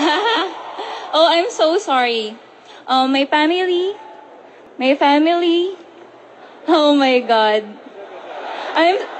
oh, I'm so sorry. Oh, my family, my family. Oh my God. I'm